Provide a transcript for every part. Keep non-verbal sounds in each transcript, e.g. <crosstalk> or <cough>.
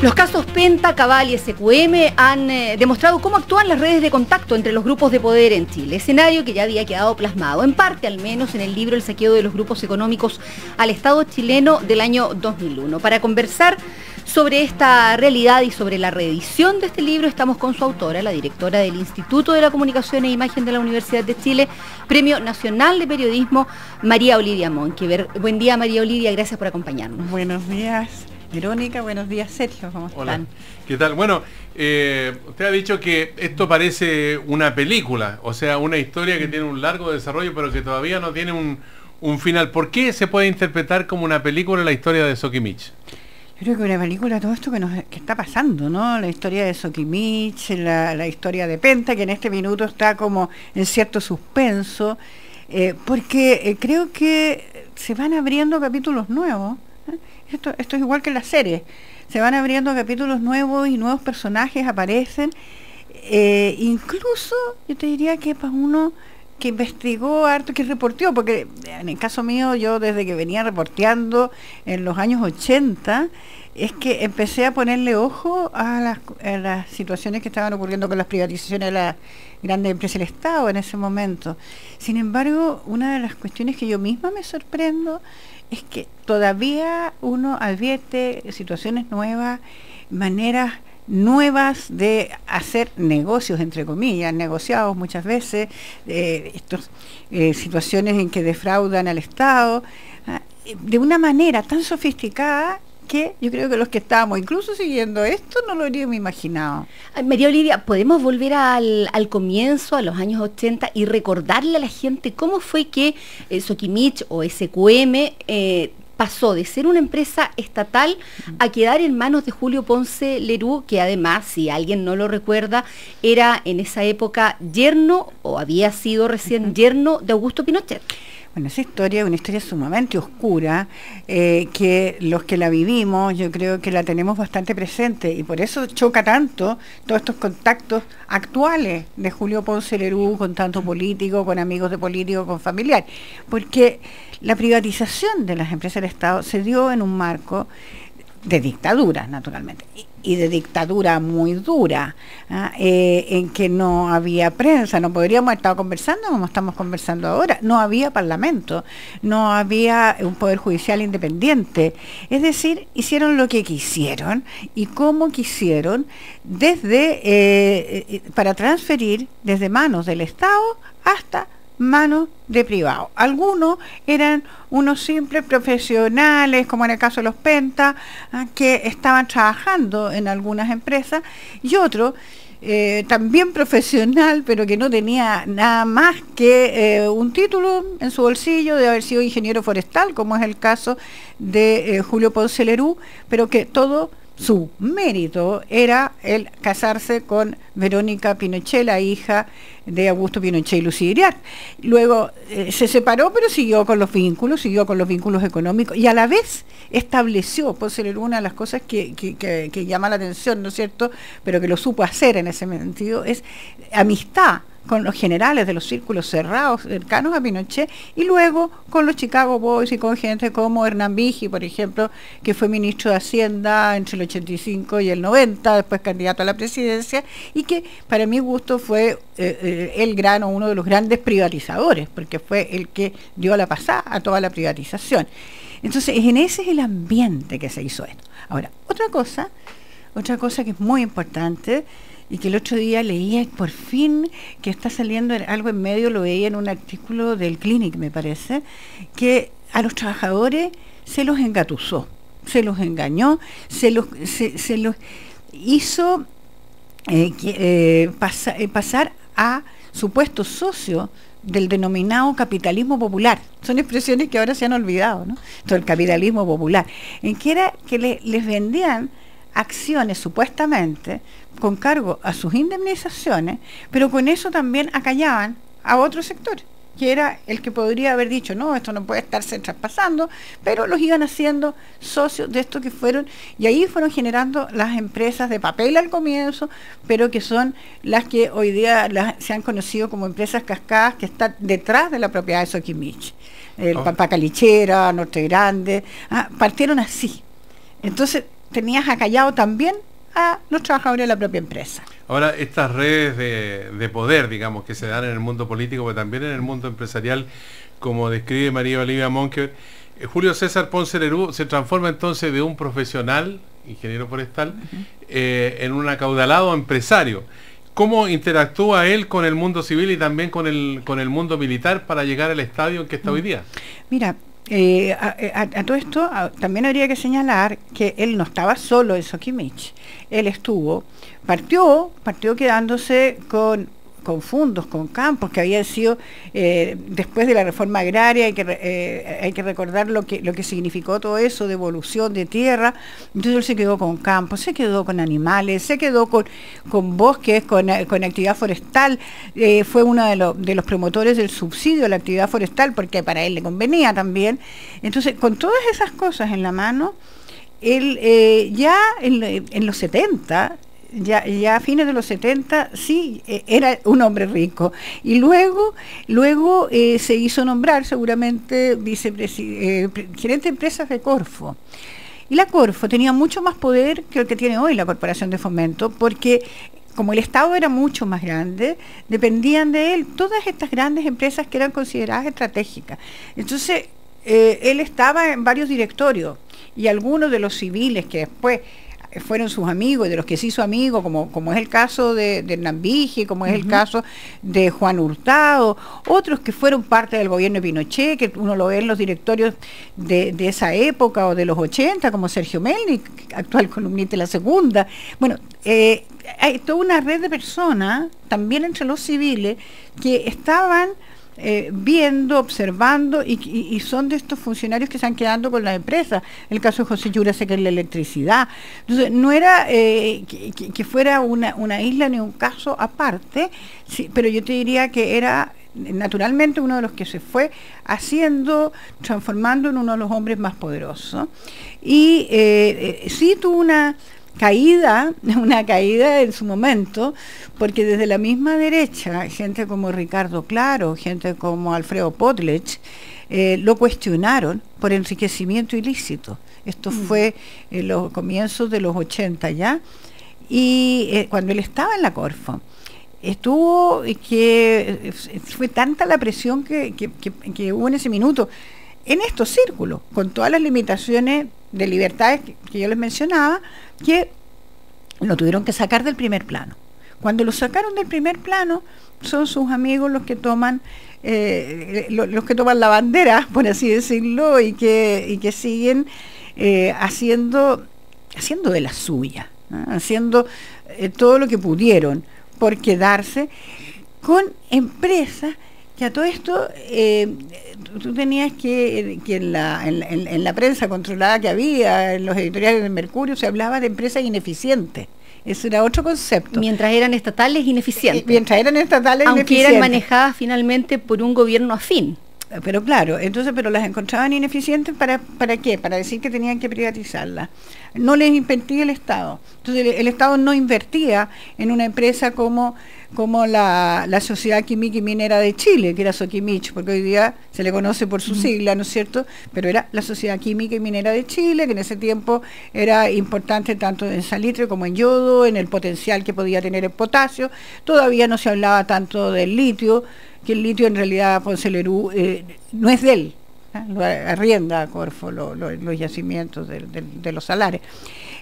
Los casos Penta, Cabal y SQM han eh, demostrado cómo actúan las redes de contacto entre los grupos de poder en Chile, escenario que ya había quedado plasmado, en parte al menos en el libro El saqueo de los grupos económicos al Estado chileno del año 2001. Para conversar sobre esta realidad y sobre la reedición de este libro estamos con su autora, la directora del Instituto de la Comunicación e Imagen de la Universidad de Chile, Premio Nacional de Periodismo, María Olivia Monque. Buen día María Olivia, gracias por acompañarnos. Buenos días. Verónica, buenos días Sergio, ¿cómo están? Hola. ¿Qué tal? Bueno, eh, usted ha dicho que esto parece una película, o sea, una historia que tiene un largo desarrollo, pero que todavía no tiene un, final. ¿Por qué se puede interpretar como una película la historia de Sokimich? Yo creo que una película, todo esto que, nos, está pasando, ¿no? La historia de Sokimich, la, la historia de Penta, que en este minuto está como en cierto suspenso, eh, porque eh, creo que se van abriendo capítulos nuevos esto, esto es igual que la serie. Se van abriendo capítulos nuevos y nuevos personajes aparecen. Eh, incluso yo te diría que para uno que investigó harto, que reporteó, porque en el caso mío yo desde que venía reporteando en los años 80, es que empecé a ponerle ojo a las, a las situaciones que estaban ocurriendo con las privatizaciones de las grandes empresas del Estado en ese momento. Sin embargo, una de las cuestiones que yo misma me sorprendo es que todavía uno advierte situaciones nuevas, maneras nuevas de hacer negocios, entre comillas, negociados muchas veces, eh, estos, eh, situaciones en que defraudan al Estado, ah, de una manera tan sofisticada que yo creo que los que estábamos incluso siguiendo esto no lo habríamos imaginado. María Olivia, ¿podemos volver al, comienzo, a los años 80, y recordarle a la gente cómo fue que eh, Sokimich o SQM eh, pasó de ser una empresa estatal a quedar en manos de Julio Ponce Lerú, que además, si alguien no lo recuerda, era en esa época yerno o había sido recién yerno de Augusto Pinochet. Bueno, esa historia es una historia sumamente oscura, eh, que los que la vivimos yo creo que la tenemos bastante presente y por eso choca tanto todos estos contactos actuales de Julio Ponce Lerú con tanto político, con amigos de políticos, con familiares, porque la privatización de las empresas del Estado se dio en un marco de dictadura, naturalmente, y, de dictadura muy dura, ¿ah? eh, en que no había prensa, no podríamos estar conversando como estamos conversando ahora, no había parlamento, no había un poder judicial independiente, es decir, hicieron lo que quisieron y como quisieron desde eh, eh, para transferir desde manos del Estado hasta manos de privado. Algunos eran unos simples profesionales, como en el caso de los Penta, ah, que estaban trabajando en algunas empresas, y otro eh, también profesional, pero que no tenía nada más que eh, un título en su bolsillo de haber sido ingeniero forestal, como es el caso de eh, Julio Ponce Lerú, pero que todo su mérito era el casarse con Verónica Pinochet, la hija de Augusto Pinochet y Lucía Luego eh, se separó, pero siguió con los vínculos, siguió con los vínculos económicos y a la vez estableció, puede ser una de las cosas que, que llama la atención, ¿no es cierto?, pero que lo supo hacer en ese sentido, es amistad con los generales de los círculos cerrados cercanos a Pinochet y luego con los Chicago Boys y con gente como Hernán Vigi, por ejemplo, que fue ministro de Hacienda entre el 85 y el 90, después candidato a la presidencia y que para mi gusto fue eh, eh, el gran o uno de los grandes privatizadores, porque fue el que dio la pasada a toda la privatización. Entonces, en ese es el ambiente que se hizo esto. Ahora, otra cosa, otra cosa que es muy importante, y que el otro día leía por fin que está saliendo algo en medio, lo veía en un artículo del Clinic, me parece, que a los trabajadores se los engatusó, se los engañó, se los, se, los hizo eh, eh, eh, pasar a supuestos socios del denominado capitalismo popular. Son expresiones que ahora se han olvidado, ¿no? Todo el capitalismo popular, en que era que les vendían acciones supuestamente con cargo a sus indemnizaciones, pero con eso también acallaban a otro sector, que era el que podría haber dicho, no, esto no puede estarse traspasando, pero los iban haciendo socios de esto que fueron, y ahí fueron generando las empresas de papel al comienzo, pero que son las que hoy día se han conocido como empresas cascadas que están detrás de la propiedad de Soquimich. El oh. Papá Calichera, Norte Grande, ah, partieron así. Entonces, tenías acallado también a los trabajadores de la propia empresa. Ahora, estas redes de, poder, digamos, que se dan en el mundo político, pero también en el mundo empresarial, como describe María Olivia Monker, eh, Julio César Ponce Lerú se transforma entonces de un profesional, ingeniero forestal, eh, en un acaudalado empresario. ¿Cómo interactúa él con el mundo civil y también con el, con el mundo militar para llegar al estadio en que está hoy día? Mira, eh, a, todo esto también habría que señalar que él no estaba solo en Sokimich. Él estuvo, partió, partió quedándose con con fondos, con campos que habían sido eh, después de la reforma agraria, hay que, eh, hay que recordar lo que, lo que significó todo eso de evolución de tierra. Entonces él se quedó con campos, se quedó con animales, se quedó con, con bosques, con, actividad forestal. Eh, fue uno de, de, los promotores del subsidio a la actividad forestal porque para él le convenía también. Entonces, con todas esas cosas en la mano, él ya en los 70 ya, ya a fines de los 70 sí e, era un hombre rico y luego luego eh, se hizo nombrar seguramente vicepresidente eh, de empresas de Corfo y la Corfo tenía mucho más poder que el que tiene hoy la Corporación de Fomento porque como el Estado era mucho más grande, dependían de él todas estas grandes empresas que eran consideradas estratégicas. Entonces, eh, él estaba en varios directorios y algunos de los civiles que después fueron sus amigos y de los que se hizo amigo, como, como es el caso de, de Hernán como es el caso de Juan Hurtado, otros que fueron parte del gobierno de Pinochet, que uno lo ve en los directorios de, esa época o de los 80, como Sergio Melnik, actual columnista de la segunda. Bueno, eh, hay toda una red de personas, también entre los civiles, que estaban eh, viendo, observando y, son de estos funcionarios que han quedando con la empresa. El caso de José Yura sé que es la electricidad. Entonces, no era eh, que, fuera una, isla ni un caso aparte, sí, pero yo te diría que era naturalmente uno de los que se fue haciendo, transformando en uno de los hombres más poderosos. Y eh, sí tuvo una caída, <laughs> una caída en su momento, porque desde la misma derecha, gente como Ricardo Claro, gente como Alfredo Potlech, eh, lo cuestionaron por enriquecimiento ilícito. Esto mm. fue en los comienzos de los 80 ya, y eh, cuando él estaba en la Corfo. Estuvo que eh, fue tanta la presión que, que hubo en ese minuto en estos círculos, con todas las limitaciones de libertades que, yo les mencionaba, que lo tuvieron que sacar del primer plano. Cuando lo sacaron del primer plano, son sus amigos los que toman eh, los, que toman la bandera, <laughs> por así decirlo, y que, y que siguen eh, haciendo, haciendo de la suya, haciendo eh, todo lo que pudieron por quedarse con empresas que a todo esto tú tenías que, que en, la, en, la prensa controlada que había, en los editoriales del Mercurio, se hablaba de empresas ineficientes. Eso era otro concepto. Mientras eran estatales ineficientes. Mientras eran estatales Aunque eran manejadas finalmente por un gobierno afín. Pero claro, entonces, pero las encontraban ineficientes para, para qué? Para decir que tenían que privatizarlas. No les invertía el Estado. Entonces el Estado no invertía en una empresa como como la, Sociedad Química y Minera de Chile, que era Soquimich, porque hoy día se le conoce por su sigla, ¿no es cierto? Pero era la Sociedad Química y Minera de Chile, que en ese tiempo era importante tanto en salitre como en yodo, en el potencial que podía tener el potasio. Todavía no se hablaba tanto del litio, que el litio en realidad Ponce Lerú eh, no es de él, ¿eh? lo arrienda a Corfo los yacimientos de los salares.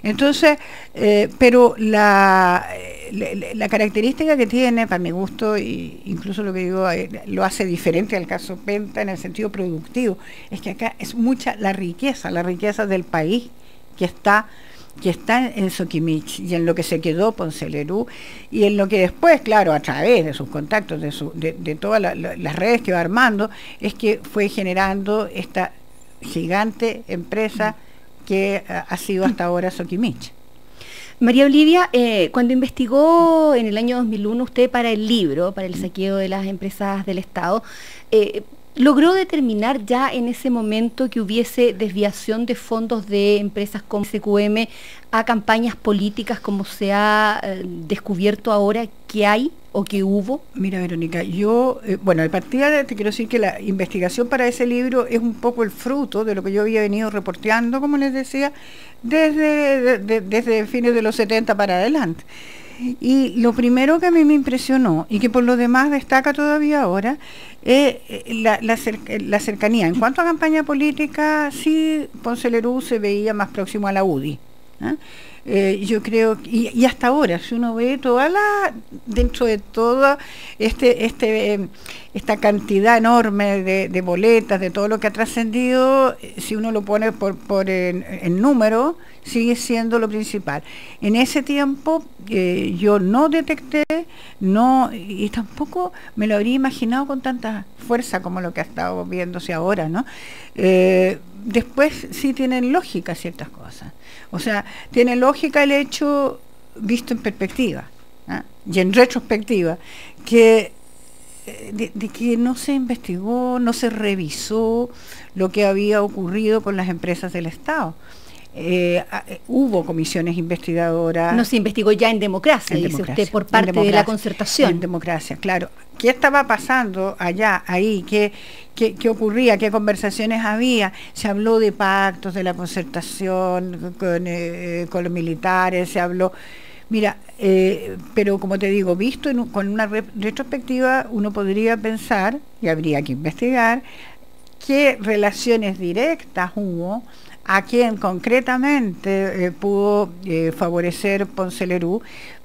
Entonces, eh, pero la, la, característica que tiene, para mi gusto, e incluso lo que digo, eh, lo hace diferente al caso Penta en el sentido productivo, es que acá es mucha la riqueza, la riqueza del país que está que está en Soquimich y en lo que se quedó Poncelerú y en lo que después, claro, a través de sus contactos, de, su, de, todas las redes que va armando, es que fue generando esta gigante empresa que eh, ha sido hasta ahora Soquimich. María Olivia, eh, cuando investigó en el año 2001 usted para el libro, para el saqueo de las empresas del Estado, eh, logró determinar ya en ese momento que hubiese desviación de fondos de empresas como SQM a campañas políticas como se ha eh, descubierto ahora que hay o que hubo? Mira, Verónica, yo, eh, bueno, de partida te quiero decir que la investigación para ese libro es un poco el fruto de lo que yo había venido reporteando, como les decía, desde, desde fines de los 70 para adelante. Y lo primero que a mí me impresionó y que por lo demás destaca todavía ahora es eh, la, cercanía. En cuanto a campaña política, sí, Ponce Lerú se veía más próximo a la UDI. ¿ah? Eh, yo creo, y, y, hasta ahora, si uno ve toda la, dentro de toda este, este, esta cantidad enorme de, boletas, de todo lo que ha trascendido, eh, si uno lo pone por, por en, número, sigue siendo lo principal. En ese tiempo eh, yo no detecté, no, y tampoco me lo habría imaginado con tanta fuerza como lo que ha estado viéndose ahora, ¿no? después sí tienen lógica ciertas cosas. O sea, tiene lógica el hecho visto en perspectiva ¿ah? y en retrospectiva, que eh, de, que no se investigó, no se revisó lo que había ocurrido con las empresas del Estado. Eh, ah, eh, hubo comisiones investigadoras. No se investigó ya en democracia, dice usted, por parte de la concertación. En democracia, claro. ¿Qué estaba pasando allá, ahí? ¿Qué, qué, ocurría? ¿Qué conversaciones había? Se habló de pactos, de la concertación con, eh, con los militares, se habló... Mira, pero como te digo, visto con una retrospectiva, uno podría pensar, y habría que investigar, qué relaciones directas hubo a quien concretamente eh, pudo eh, favorecer Ponce Lerú,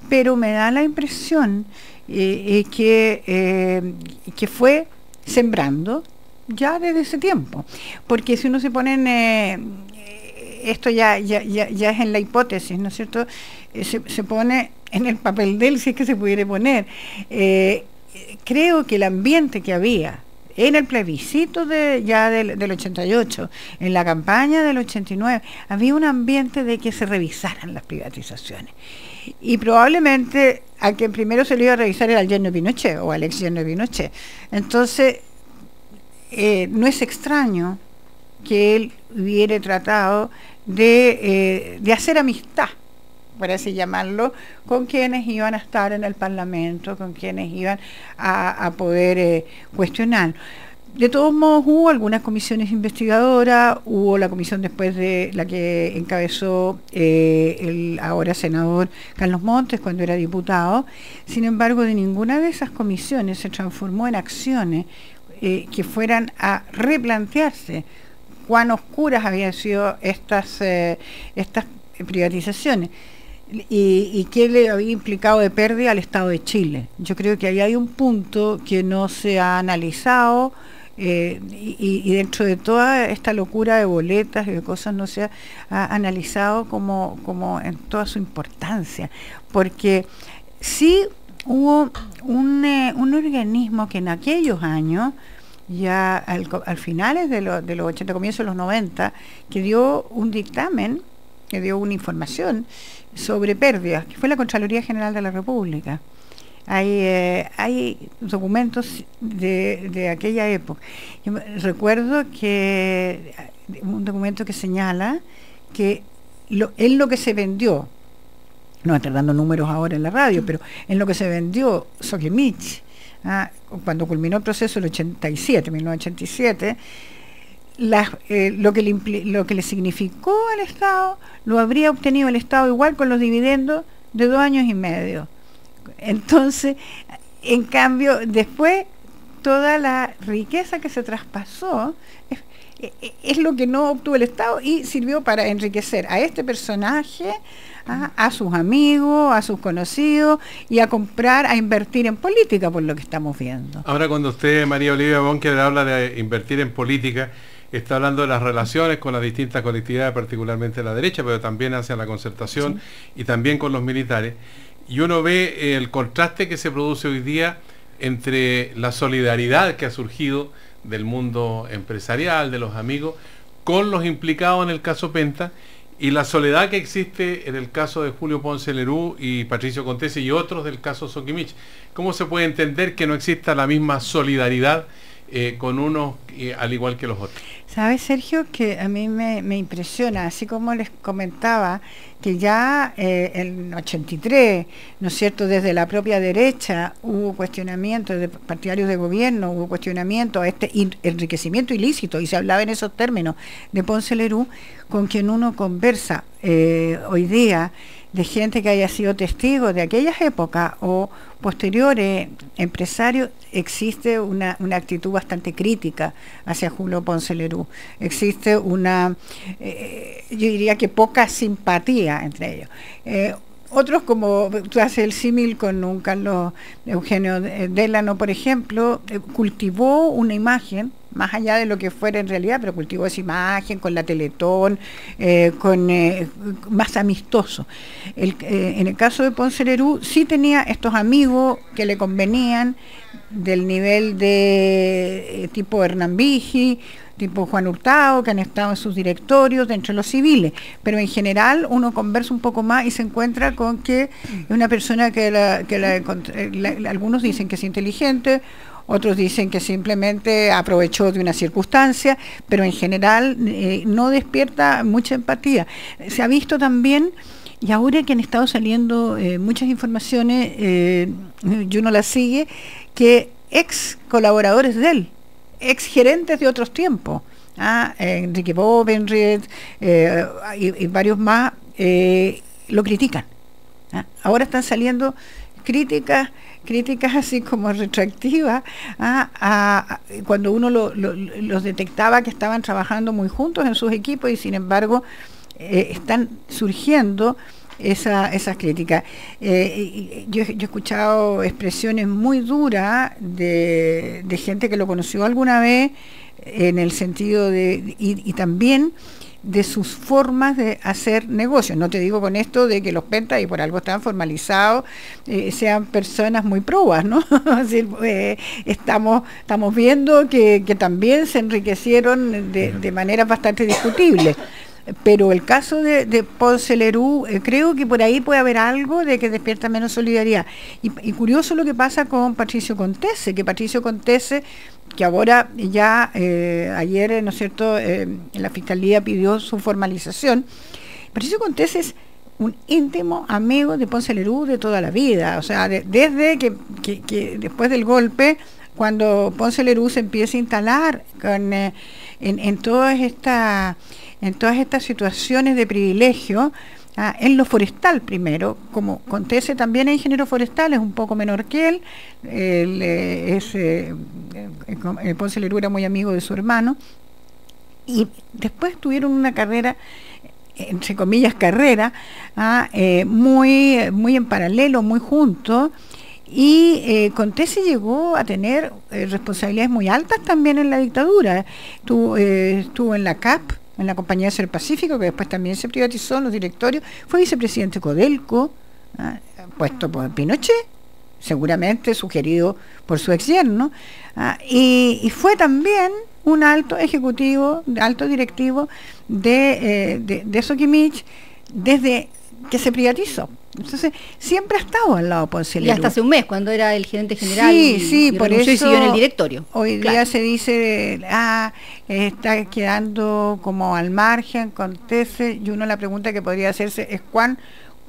pero me da la impresión eh, que, que fue sembrando ya desde ese tiempo. Porque si uno se pone en, esto ya, ya, ya, es en la hipótesis, ¿no es cierto? Se, se, pone en el papel de él, si es que se pudiera poner. creo que el ambiente que había en el plebiscito de, ya del, 88, en la campaña del 89, había un ambiente de que se revisaran las privatizaciones. Y probablemente a quien primero se le iba a revisar era al yerno Pinochet o al ex yerno Pinochet. Entonces, eh, no es extraño que él hubiera tratado de, eh, de hacer amistad por así llamarlo, con quienes iban a estar en el Parlamento, con quienes iban a, poder eh, cuestionar. De todos modos, hubo algunas comisiones investigadoras, hubo la comisión después de la que encabezó eh, el ahora senador Carlos Montes cuando era diputado. Sin embargo, de ninguna de esas comisiones se transformó en acciones eh, que fueran a replantearse cuán oscuras habían sido estas, estas privatizaciones y, qué le había implicado de pérdida al Estado de Chile. Yo creo que ahí hay un punto que no se ha analizado eh, y, dentro de toda esta locura de boletas y de cosas no se ha, analizado como, como en toda su importancia. Porque sí hubo un, eh, un organismo que en aquellos años, ya al, al finales de, de los 80, comienzos de los 90, que dio un dictamen, que dio una información sobre pérdidas, que fue la Contraloría General de la República. Hay, eh, hay documentos de, de aquella época. Yo recuerdo que un documento que señala que lo, en lo que se vendió, no estoy dando números ahora en la radio, pero en lo que se vendió Sokimich, ah, cuando culminó el proceso el 87, 1987, eh, lo, que le, lo que le significó al Estado lo habría obtenido el Estado igual con los dividendos de dos años y medio. Entonces, en cambio, después toda la riqueza que se traspasó es, lo que no obtuvo el Estado y sirvió para enriquecer a este personaje, a, sus amigos, a sus conocidos y a comprar, a invertir en política, por lo que estamos viendo. Ahora cuando usted, María Olivia Bonquer, habla de invertir en política, está hablando de las relaciones con las distintas colectividades, particularmente la derecha, pero también hacia la concertación y también con los militares. Y uno ve el contraste que se produce hoy día entre la solidaridad que ha surgido del mundo empresarial, de los amigos, con los implicados en el caso Penta y la soledad que existe en el caso de Julio Ponce Lerú y Patricio Contese y otros del caso Soquimich. ¿Cómo se puede entender que no exista la misma solidaridad eh, con unos al igual que los otros. Sabes, Sergio, que a mí me, impresiona, así como les comentaba, que ya eh, en 83, ¿no es cierto?, desde la propia derecha hubo cuestionamiento de partidarios de gobierno, hubo cuestionamiento a este enriquecimiento ilícito, y se hablaba en esos términos de Ponce Lerú, con quien uno conversa eh, hoy día de gente que haya sido testigo de aquellas épocas o posteriores empresarios, existe una, actitud bastante crítica hacia Julio Ponce Lerú. Existe una, eh, yo diría que poca simpatía entre ellos. Eh, otros, como tú haces el símil con un Carlos Eugenio Delano, por ejemplo, eh, cultivó una imagen, más allá de lo que fuera en realidad, pero cultivó esa imagen con la Teletón, eh, con eh, más amistoso. en el caso de Ponce Lerú, sí tenía estos amigos que le convenían del nivel de tipo Hernán Vigi, tipo Juan Hurtado, que han estado en sus directorios dentro de los civiles, pero en general uno conversa un poco más y se encuentra con que es una persona que, algunos dicen que es inteligente, otros dicen que simplemente aprovechó de una circunstancia, pero en general eh, no despierta mucha empatía. Se ha visto también, y ahora que han estado saliendo eh, muchas informaciones, eh, y uno las sigue, que ex colaboradores de él, ex gerentes de otros tiempos, ¿ah? Enrique Bobenried eh, y, varios más, eh, lo critican. ¿ah? Ahora están saliendo críticas críticas así como retroactivas ¿ah? cuando uno los detectaba que estaban trabajando muy juntos en sus equipos y sin embargo eh, están surgiendo esa, esas críticas. Eh, yo, he escuchado expresiones muy duras de, gente que lo conoció alguna vez en el sentido de, y, también de sus formas de hacer negocios. No te digo con esto de que los pentas, y por algo están formalizados, eh, sean personas muy probas, ¿no? <laughs> Eh, estamos, estamos viendo que, también se enriquecieron de, de manera bastante discutible pero el caso de, Ponce Lerú, eh, creo que por ahí puede haber algo de que despierta menos solidaridad. Y, curioso lo que pasa con Patricio Contese, que Patricio Contese, que ahora ya eh, ayer, ¿no es cierto?, eh, la Fiscalía pidió su formalización. Patricio Contese es un íntimo amigo de Ponce Lerú de toda la vida, o sea, desde que, que, después del golpe, cuando Ponce Lerú se empieza a instalar con, en, en todas estas en todas estas situaciones de privilegio, ah, en lo forestal primero, como Contese también es ingeniero forestal, es un poco menor que él, él eh, eh, eh, Ponce Lerú era muy amigo de su hermano, y después tuvieron una carrera entre comillas carrera, ah, muy, muy en paralelo, muy juntos, y eh, Contese llegó a tener responsabilidades muy altas también en la dictadura. Estuvo, estuvo en la CAP, en la compañía de Ser Pacífico, que después también se privatizó en los directorios, fue vicepresidente Codelco, ¿ah? puesto por Pinochet, seguramente sugerido por su ex yerno, ¿ah? y, fue también un alto ejecutivo, alto directivo de, eh, de, Soquimich desde que se privatizó. Entonces, siempre ha estado al lado Ponce Y hasta hace un mes, cuando era el gerente general. Sí, sí, por eso. en el directorio. Hoy día se dice, ah, está quedando como al margen, contese, y uno la pregunta que podría hacerse es cuán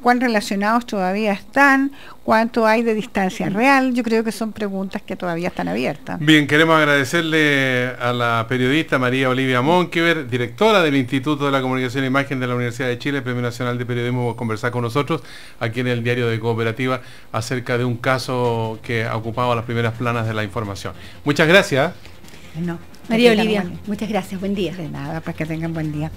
cuán relacionados todavía están, cuánto hay de distancia real. Yo creo que son preguntas que todavía están abiertas. Bien, queremos agradecerle a la periodista María Olivia Monkever, directora del Instituto de la Comunicación e Imagen de la Universidad de Chile, Premio Nacional de Periodismo, por conversar con nosotros aquí en el Diario de Cooperativa acerca de un caso que ha ocupado las primeras planas de la información. Muchas gracias. María Olivia, muchas gracias, buen día. De nada, para que tengan buen día.